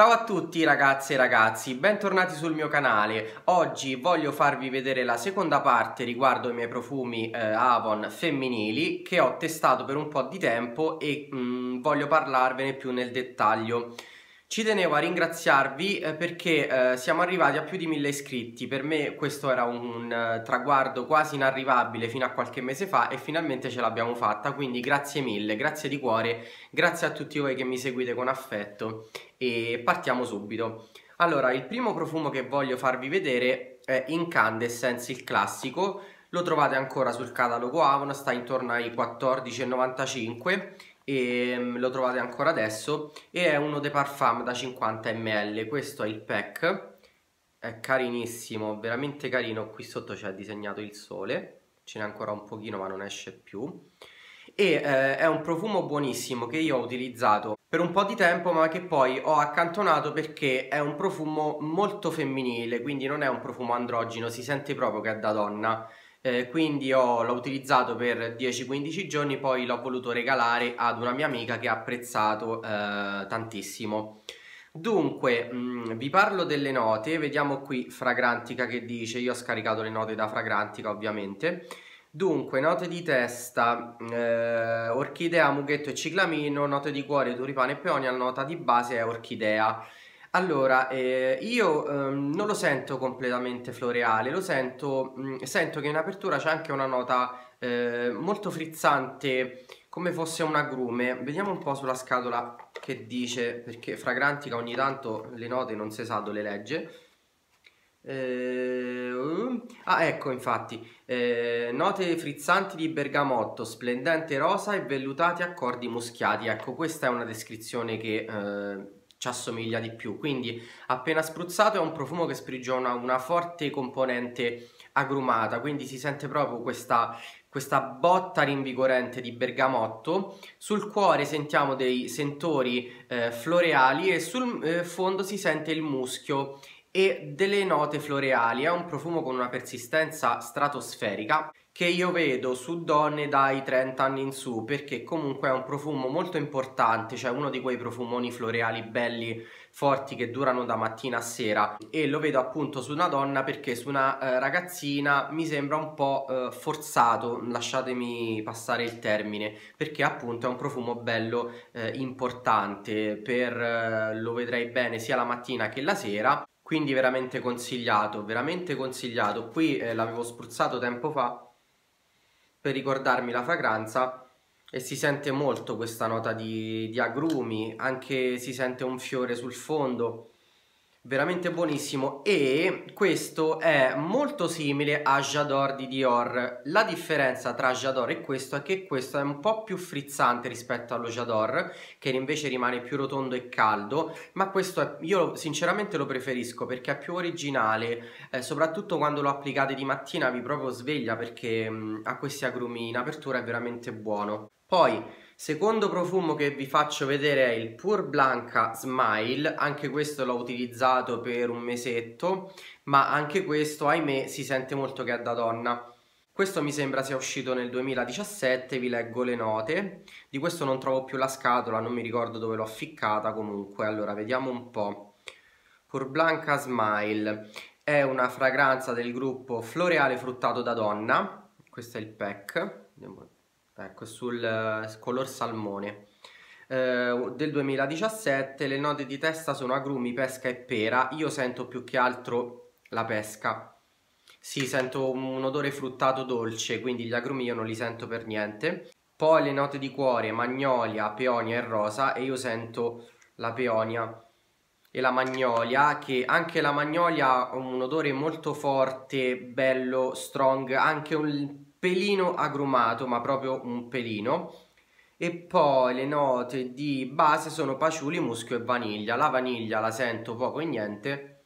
Ciao a tutti ragazze e ragazzi, bentornati sul mio canale. Oggi voglio farvi vedere la seconda parte riguardo ai miei profumi eh, Avon femminili che ho testato per un po' di tempo e mh, mm, voglio parlarvene più nel dettaglio. Ci tenevo a ringraziarvi eh, perché eh, siamo arrivati a più di mille iscritti, per me questo era un uh, traguardo quasi inarrivabile fino a qualche mese fa e finalmente ce l'abbiamo fatta, quindi grazie mille, grazie di cuore, grazie a tutti voi che mi seguite con affetto. E partiamo subito. Allora, il primo profumo che voglio farvi vedere è Incandescence, il classico, lo trovate ancora sul catalogo Avon, sta intorno ai 14,95 e mm, lo trovate ancora adesso. E è uno dei parfum da 50 ml questo è il pack. È carinissimo veramente carino. Qui sotto c'è disegnato il sole. Ce n'è ancora un pochino ma non esce più. E eh, è un profumo buonissimo che io ho utilizzato per un po' di tempo ma che poi ho accantonato perché è un profumo molto femminile quindi non è un profumo androgeno si sente proprio che è da donna eh, quindi ho, l'ho utilizzato per 10-15 giorni, poi l'ho voluto regalare ad una mia amica che ha apprezzato eh, tantissimo. Dunque, mh, mm, vi parlo delle note, vediamo qui Fragrantica che dice, io ho scaricato le note da Fragrantica ovviamente. Dunque, note di testa, eh, orchidea, mughetto e ciclamino, note di cuore, turipano e peonia, nota di base è orchidea. Allora, eh, io ehm, non lo sento completamente floreale, lo sento, mh, mm, sento che in apertura c'è anche una nota eh, molto frizzante, come fosse un agrume. Vediamo un po' sulla scatola che dice, perché Fragrantica ogni tanto le note non si sa dove legge. Eh, ah, ecco, infatti, eh, note frizzanti di bergamotto, splendente rosa e vellutati accordi muschiati. Ecco, questa è una descrizione che eh, ci assomiglia di più. Quindi appena spruzzato è un profumo che sprigiona una forte componente agrumata. Quindi si sente proprio questa, questa botta rinvigorente di bergamotto. Sul cuore sentiamo dei sentori eh, floreali e sul eh, fondo si sente il muschio e delle note floreali. È un profumo con una persistenza stratosferica che io vedo su donne dai 30 anni in su perché comunque è un profumo molto importante, cioè uno di quei profumoni floreali belli forti che durano da mattina a sera. E lo vedo appunto su una donna perché su una eh, ragazzina mi sembra un po' eh, forzato, lasciatemi passare il termine, perché appunto è un profumo bello eh, importante. Per eh, lo vedrei bene sia la mattina che la sera quindi veramente consigliato, veramente consigliato. Qui eh, l'avevo spruzzato tempo fa per ricordarmi la fragranza e si sente molto questa nota di, di agrumi, anche si sente un fiore sul fondo veramente buonissimo e questo è molto simile a J'adore di Dior. La differenza tra J'adore e questo è che questo è un po' più frizzante rispetto allo J'adore che invece rimane più rotondo e caldo ma questo è, io sinceramente lo preferisco perché è più originale eh, soprattutto quando lo applicate di mattina vi proprio sveglia perché mh, ha questi agrumi in apertura è veramente buono. Poi Secondo profumo che vi faccio vedere è il Pur Blanca Smile, anche questo l'ho utilizzato per un mesetto, ma anche questo, ahimè, si sente molto che è da donna. Questo mi sembra sia uscito nel 2017, vi leggo le note. Di questo non trovo più la scatola, non mi ricordo dove l'ho ficcata comunque. Allora, vediamo un po'. Pur Blanca Smile è una fragranza del gruppo Floreale Fruttato da Donna. Questo è il pack. Andiamo ecco sul uh, color salmone. Uh, del 2017 le note di testa sono agrumi, pesca e pera. Io sento più che altro la pesca. Sì, sento un odore fruttato dolce quindi gli agrumi io non li sento per niente. Poi le note di cuore, magnolia, peonia e rosa e io sento la peonia e la magnolia che anche la magnolia ha un odore molto forte, bello, strong anche un pelino agrumato, ma proprio un pelino. E poi le note di base sono paciuli, muschio e vaniglia. La vaniglia la sento poco e niente.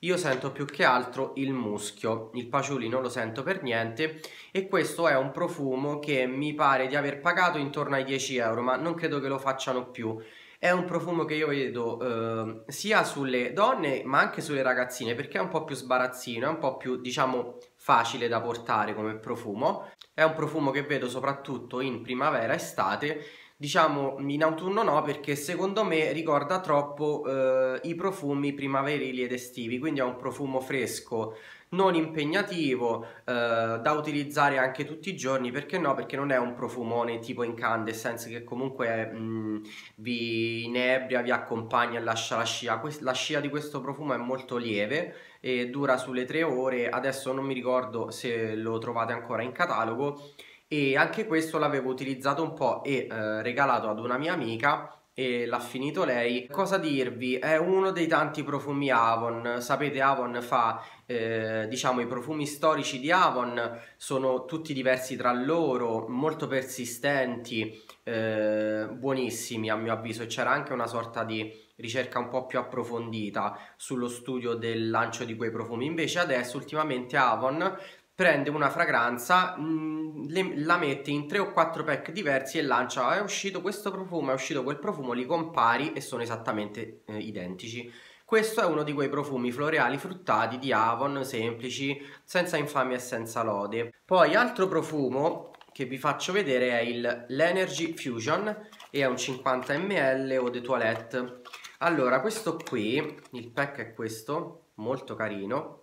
Io sento più che altro il muschio, il paciuli non lo sento per niente e questo è un profumo che mi pare di aver pagato intorno ai 10 euro ma non credo che lo facciano più è un profumo che io vedo eh, sia sulle donne ma anche sulle ragazzine perché è un po' più sbarazzino, è un po' più diciamo facile da portare come profumo. È un profumo che vedo soprattutto in primavera, estate Diciamo in autunno no perché secondo me ricorda troppo eh, i profumi primaverili ed estivi, quindi ha un profumo fresco, non impegnativo, eh, da utilizzare anche tutti i giorni, perché no? Perché non è un profumone tipo incandescence che comunque mh, vi inebria, vi accompagna e lascia la scia. la scia di questo profumo è molto lieve e dura sulle tre ore, adesso non mi ricordo se lo trovate ancora in catalogo e anche questo l'avevo utilizzato un po' e eh, regalato ad una mia amica e l'ha finito lei. Cosa dirvi? È uno dei tanti profumi Avon. Sapete, Avon fa eh, diciamo i profumi storici di Avon sono tutti diversi tra loro, molto persistenti, eh, buonissimi a mio avviso. E c'era anche una sorta di ricerca un po' più approfondita sullo studio del lancio di quei profumi. Invece adesso ultimamente Avon prende una fragranza, mh, mm, le, la mette in tre o quattro pack diversi e lancia è uscito questo profumo, è uscito quel profumo, li compari e sono esattamente eh, identici. Questo è uno di quei profumi floreali fruttati di Avon, semplici, senza infamia e senza lode. Poi altro profumo che vi faccio vedere è il l'Energy Fusion e è un 50 ml eau de toilette. Allora, questo qui, il pack è questo, molto carino,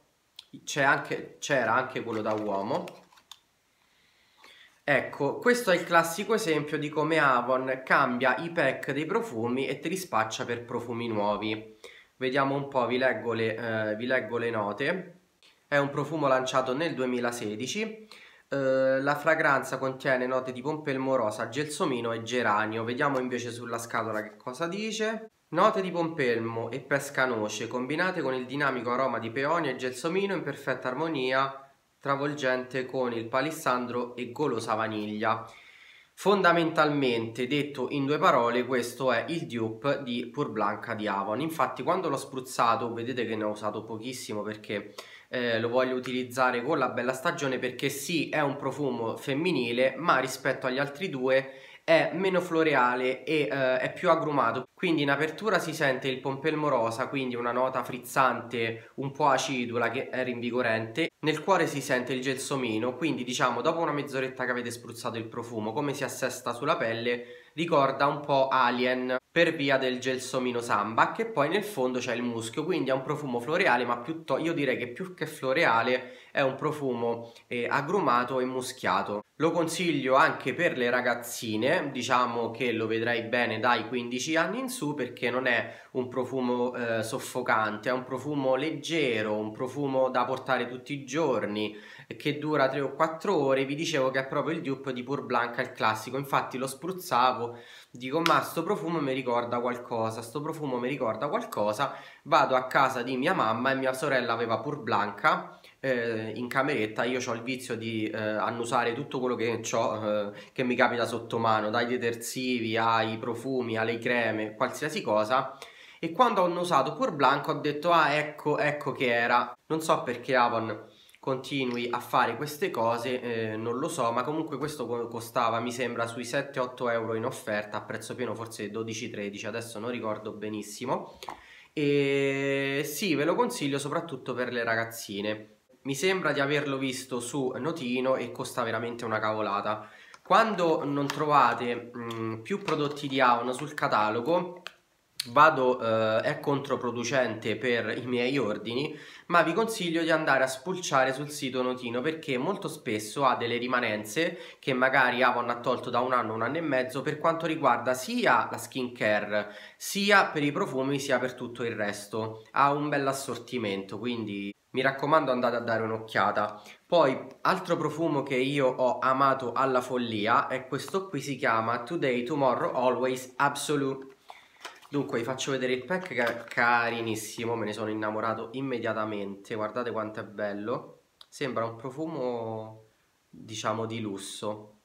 c'era anche, anche quello da uomo ecco questo è il classico esempio di come Avon cambia i pack dei profumi e te li spaccia per profumi nuovi vediamo un po' vi leggo le, eh, vi leggo le note è un profumo lanciato nel 2016 Uh, la fragranza contiene note di pompelmo rosa, gelsomino e geranio. Vediamo invece sulla scatola che cosa dice. Note di pompelmo e pescanoce combinate con il dinamico aroma di peonia e gelsomino in perfetta armonia travolgente con il palissandro e golosa vaniglia. Fondamentalmente, detto in due parole, questo è il dupe di Pur Blanca di Avon. Infatti, quando l'ho spruzzato, vedete che ne ho usato pochissimo perché eh, lo voglio utilizzare con la bella stagione perché sì, è un profumo femminile, ma rispetto agli altri due è meno floreale e eh, è più agrumato quindi in apertura si sente il pompelmo rosa quindi una nota frizzante un po' acidula che è rinvigorente. Nel cuore si sente il gelsomino quindi diciamo dopo una mezz'oretta che avete spruzzato il profumo come si assesta sulla pelle ricorda un po' Alien per via del gelsomino samba che poi nel fondo c'è il muschio quindi è un profumo floreale ma piuttosto io direi che più che floreale è un profumo eh, agrumato e muschiato. Lo consiglio anche per le ragazzine diciamo che lo vedrai bene dai 15 anni in su perché non è un profumo eh, soffocante è un profumo leggero un profumo da portare tutti i giorni che dura 3 o 4 ore. Vi dicevo che è proprio il dupe di Pur Blanca il classico. Infatti lo spruzzavo dico ma sto profumo mi ricorda qualcosa sto profumo mi ricorda qualcosa. Vado a casa di mia mamma e mia sorella aveva pur blanca eh, in cameretta. Io ho il vizio di eh, annusare tutto quello che eh, che mi capita sotto mano dai detersivi ai profumi alle creme qualsiasi cosa. E quando ho annusato pur blanco ho detto ah ecco ecco che era. Non so perché Avon continui a fare queste cose, eh, non lo so, ma comunque questo costava, mi sembra, sui 7-8 euro in offerta, a prezzo pieno forse 12-13, adesso non ricordo benissimo. E sì, ve lo consiglio soprattutto per le ragazzine. Mi sembra di averlo visto su Notino e costa veramente una cavolata. Quando non trovate mh, più prodotti di Avon sul catalogo, vado, eh, è controproducente per i miei ordini, ma vi consiglio di andare a spulciare sul sito Notino perché molto spesso ha delle rimanenze che magari Avon ha tolto da un anno, un anno e mezzo per quanto riguarda sia la skincare, sia per i profumi, sia per tutto il resto. Ha un bel assortimento, quindi mi raccomando andate a dare un'occhiata. Poi, altro profumo che io ho amato alla follia è questo qui, si chiama Today, Tomorrow, Always Absolute Dunque vi faccio vedere il pack che è carinissimo, me ne sono innamorato immediatamente, guardate quanto è bello. Sembra un profumo, diciamo, di lusso.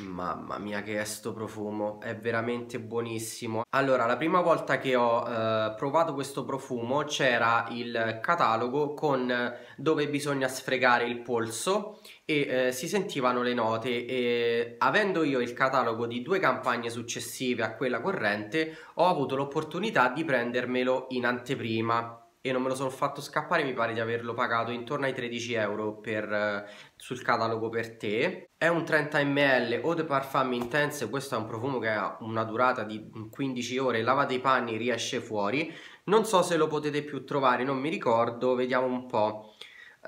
Mamma mia che è sto profumo, è veramente buonissimo. Allora, la prima volta che ho eh, provato questo profumo c'era il catalogo con eh, dove bisogna sfregare il polso e eh, si sentivano le note e avendo io il catalogo di due campagne successive a quella corrente ho avuto l'opportunità di prendermelo in anteprima e non me lo sono fatto scappare, mi pare di averlo pagato intorno ai 13 euro per, eh, sul catalogo per te. È un 30 ml Eau de Parfum Intense, questo è un profumo che ha una durata di 15 ore, lavate i panni, riesce fuori. Non so se lo potete più trovare, non mi ricordo, vediamo un po'.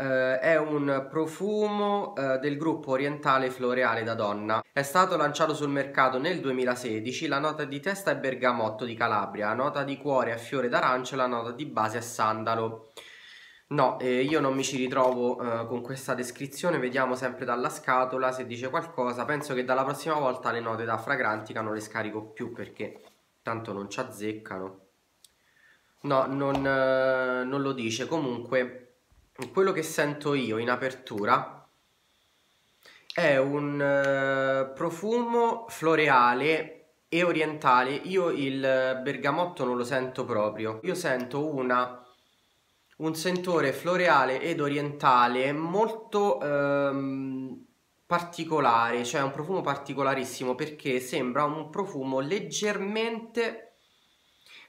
Uh, è un profumo uh, del gruppo orientale floreale da donna. È stato lanciato sul mercato nel 2016. La nota di testa è bergamotto di Calabria, la nota di cuore è fiore d'arancio e la nota di base è sandalo. No, eh, io non mi ci ritrovo uh, con questa descrizione, vediamo sempre dalla scatola se dice qualcosa. Penso che dalla prossima volta le note da fragrantica non le scarico più perché tanto non ci azzeccano. No, non, non lo dice. Comunque quello che sento io in apertura è un uh, profumo floreale e orientale. Io il bergamotto non lo sento proprio. Io sento una, un sentore floreale ed orientale molto um, particolare, cioè un profumo particolarissimo perché sembra un profumo leggermente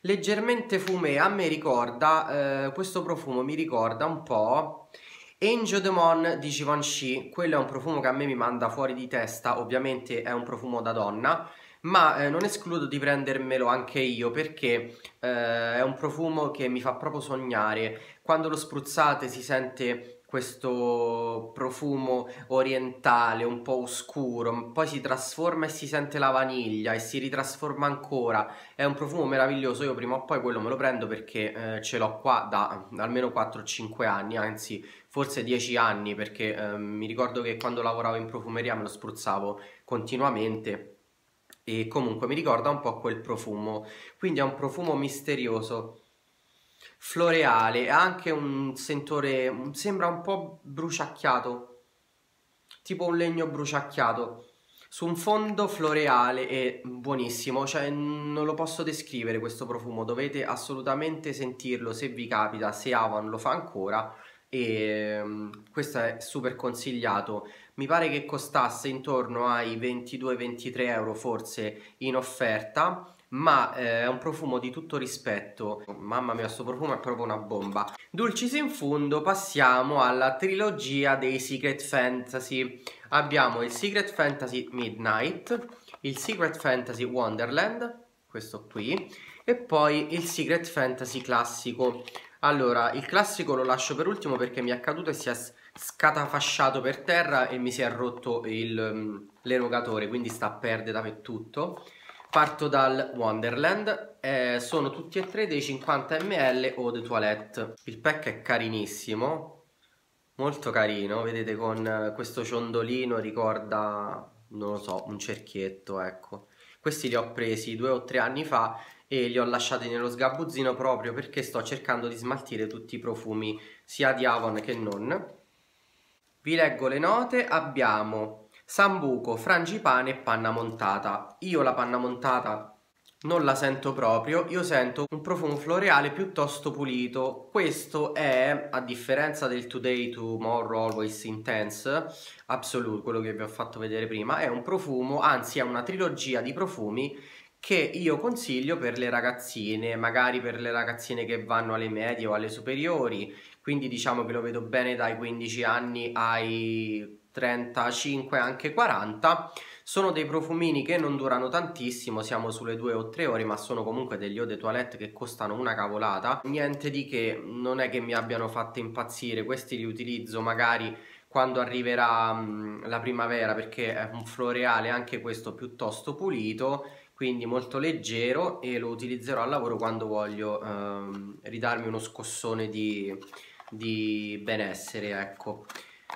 leggermente fumé, a me ricorda, eh, questo profumo mi ricorda un po' Angel Demon di Givenchy, quello è un profumo che a me mi manda fuori di testa, ovviamente è un profumo da donna, ma eh, non escludo di prendermelo anche io perché eh, è un profumo che mi fa proprio sognare. Quando lo spruzzate si sente questo profumo orientale un po' oscuro, poi si trasforma e si sente la vaniglia e si ritrasforma ancora. È un profumo meraviglioso, io prima o poi quello me lo prendo perché eh, ce l'ho qua da almeno 4-5 anni, anzi forse 10 anni perché eh, mi ricordo che quando lavoravo in profumeria me lo spruzzavo continuamente e comunque mi ricorda un po' quel profumo, quindi è un profumo misterioso floreale, ha anche un sentore, sembra un po' bruciacchiato, tipo un legno bruciacchiato, su un fondo floreale e buonissimo, cioè non lo posso descrivere questo profumo, dovete assolutamente sentirlo se vi capita, se Avon lo fa ancora e um, questo è super consigliato. Mi pare che costasse intorno ai 22-23 euro forse in offerta ma eh, è un profumo di tutto rispetto. Mamma mia, questo profumo è proprio una bomba. Dulcis in fondo, passiamo alla trilogia dei Secret Fantasy. Abbiamo il Secret Fantasy Midnight, il Secret Fantasy Wonderland, questo qui, e poi il Secret Fantasy classico. Allora, il classico lo lascio per ultimo perché mi è caduto e si è scatafasciato per terra e mi si è rotto mm, l'erogatore, quindi sta a perdere tutto. Parto dal Wonderland, eh, sono tutti e tre dei 50 ml Eau de Toilette. Il pack è carinissimo, molto carino, vedete con questo ciondolino ricorda, non lo so, un cerchietto, ecco. Questi li ho presi due o tre anni fa e li ho lasciati nello sgabuzzino proprio perché sto cercando di smaltire tutti i profumi sia di Avon che non. Vi leggo le note, abbiamo Sambuco, frangipane e panna montata. Io la panna montata non la sento proprio, io sento un profumo floreale piuttosto pulito. Questo è, a differenza del Today, Tomorrow, Always Intense, Absolute, quello che vi ho fatto vedere prima, è un profumo, anzi è una trilogia di profumi che io consiglio per le ragazzine, magari per le ragazzine che vanno alle medie o alle superiori, quindi diciamo che lo vedo bene dai 15 anni ai 35 anche 40 sono dei profumini che non durano tantissimo siamo sulle 2 o 3 ore ma sono comunque degli eau de toilette che costano una cavolata. Niente di che non è che mi abbiano fatto impazzire questi li utilizzo magari quando arriverà la primavera perché è un floreale anche questo piuttosto pulito quindi molto leggero e lo utilizzerò al lavoro quando voglio ehm, ridarmi uno scossone di, di benessere ecco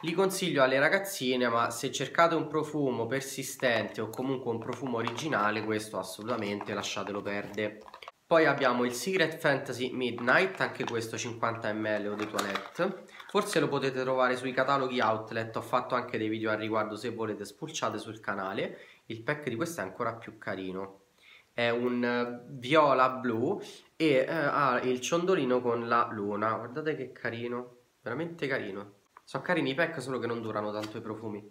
li consiglio alle ragazzine, ma se cercate un profumo persistente o comunque un profumo originale, questo assolutamente lasciatelo perdere. Poi abbiamo il Secret Fantasy Midnight, anche questo 50 ml o di toilette. Forse lo potete trovare sui cataloghi outlet, ho fatto anche dei video al riguardo se volete spulciate sul canale. Il pack di questo è ancora più carino. È un eh, viola blu e eh, ha il ciondolino con la luna. Guardate che carino, veramente carino. Sono carini i pack, solo che non durano tanto i profumi.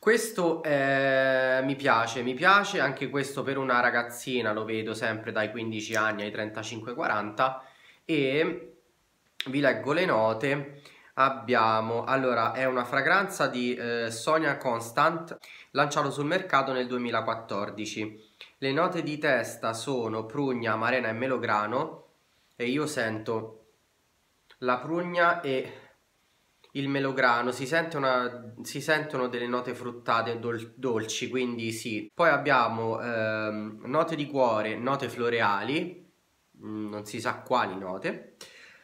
Questo eh, mi piace, mi piace. Anche questo per una ragazzina, lo vedo sempre dai 15 anni ai 35-40 e vi leggo le note. Abbiamo allora è una fragranza di eh, Sonia Constant lanciato sul mercato nel 2014 le note di testa sono prugna, amarena e melograno e io sento la prugna e il melograno, si, sente una, si sentono delle note fruttate dol, dolci, quindi sì. Poi abbiamo ehm, note di cuore, note floreali, mm, non si sa quali note.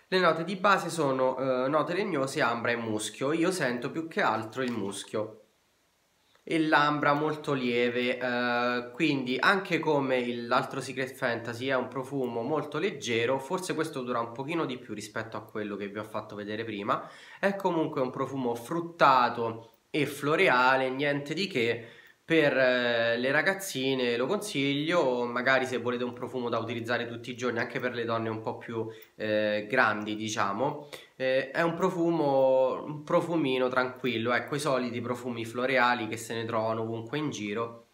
Le note di base sono eh, note legnose, ambra e muschio. Io sento più che altro il muschio e l'ambra molto lieve eh, quindi anche come l'altro Secret Fantasy è un profumo molto leggero forse questo dura un pochino di più rispetto a quello che vi ho fatto vedere prima. È comunque un profumo fruttato e floreale niente di che per eh, le ragazzine lo consiglio, magari se volete un profumo da utilizzare tutti i giorni, anche per le donne un po' più eh, grandi, diciamo. Eh, è un profumo, un profumino tranquillo, ecco i soliti profumi floreali che se ne trovano ovunque in giro.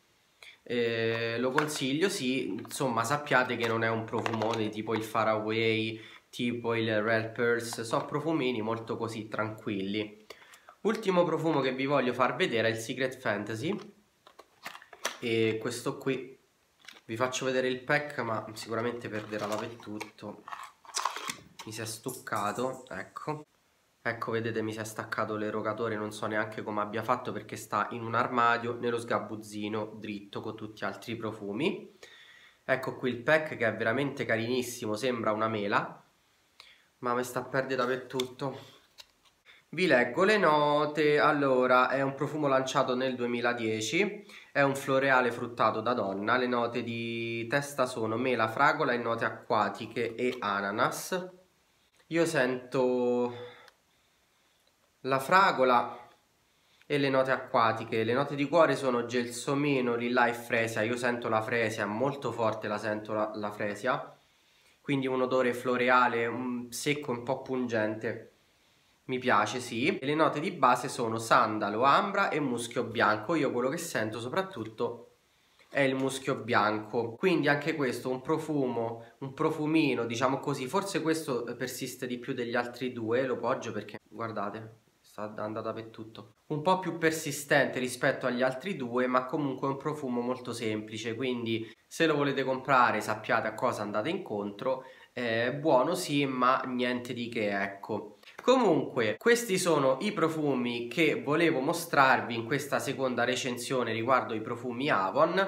Eh, lo consiglio, sì, insomma sappiate che non è un profumone tipo il Faraway, tipo il Red Purse, sono profumini molto così tranquilli. Ultimo profumo che vi voglio far vedere è il Secret Fantasy e questo qui vi faccio vedere il pack ma sicuramente perderà la per tutto. Mi si è stuccato ecco. Ecco vedete mi si è staccato l'erogatore non so neanche come abbia fatto perché sta in un armadio nello sgabuzzino dritto con tutti gli altri profumi. Ecco qui il pack che è veramente carinissimo sembra una mela ma mi sta a perdere dappertutto vi leggo le note, allora è un profumo lanciato nel 2010, è un floreale fruttato da donna, le note di testa sono mela, fragola e note acquatiche e ananas. Io sento la fragola e le note acquatiche, le note di cuore sono gelsomino, lilla e fresia, io sento la fresia, molto forte la sento la, la fresia, quindi un odore floreale un secco, un po' pungente mi piace, sì. E le note di base sono sandalo, ambra e muschio bianco. Io quello che sento soprattutto è il muschio bianco. Quindi anche questo un profumo, un profumino, diciamo così. Forse questo persiste di più degli altri due, lo poggio perché, guardate, sta andata per tutto. Un po' più persistente rispetto agli altri due, ma comunque un profumo molto semplice. Quindi se lo volete comprare sappiate a cosa andate incontro. È buono sì, ma niente di che, ecco. Comunque, questi sono i profumi che volevo mostrarvi in questa seconda recensione riguardo i profumi Avon.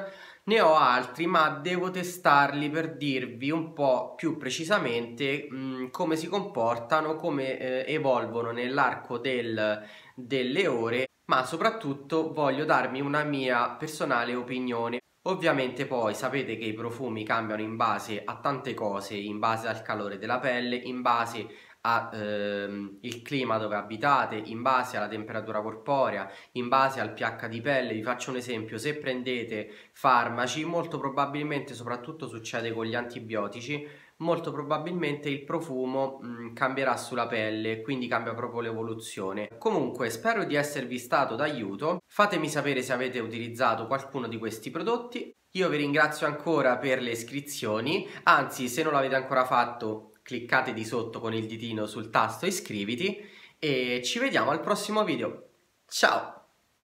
Ne ho altri, ma devo testarli per dirvi un po' più precisamente mh, mm, come si comportano, come eh, evolvono nell'arco del, delle ore, ma soprattutto voglio darmi una mia personale opinione. Ovviamente poi sapete che i profumi cambiano in base a tante cose, in base al calore della pelle, in base al ehm, clima dove abitate, in base alla temperatura corporea, in base al pH di pelle. Vi faccio un esempio, se prendete farmaci, molto probabilmente, soprattutto succede con gli antibiotici, molto probabilmente il profumo mh, cambierà sulla pelle, quindi cambia proprio l'evoluzione. Comunque, spero di esservi stato d'aiuto. Fatemi sapere se avete utilizzato qualcuno di questi prodotti. Io vi ringrazio ancora per le iscrizioni, anzi se non l'avete ancora fatto cliccate di sotto con il ditino sul tasto iscriviti e ci vediamo al prossimo video. Ciao!